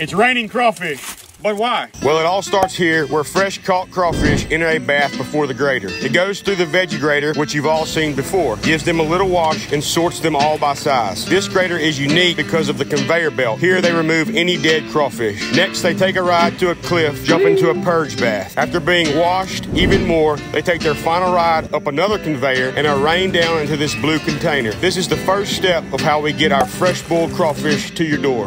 It's raining crawfish. But why? Well, it all starts here where fresh caught crawfish enter a bath before the grader. It goes through the veggie grader, which you've all seen before, gives them a little wash, and sorts them all by size. This grader is unique because of the conveyor belt. Here they remove any dead crawfish. Next, they take a ride to a cliff, jump into a purge bath. After being washed even more, they take their final ride up another conveyor and are rained down into this blue container. This is the first step of how we get our fresh boiled crawfish to your door.